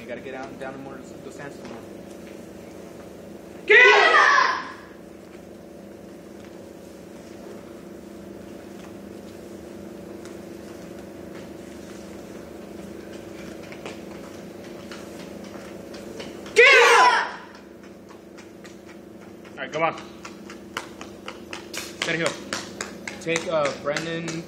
You gotta get out and down and more those stances more. All right, come on. Sergio, take uh, Brendan